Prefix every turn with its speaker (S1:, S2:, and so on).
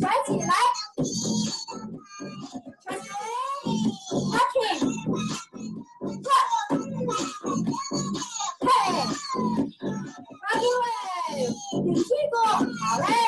S1: 站起来，站起来，嘿，转过来，第七，好嘞。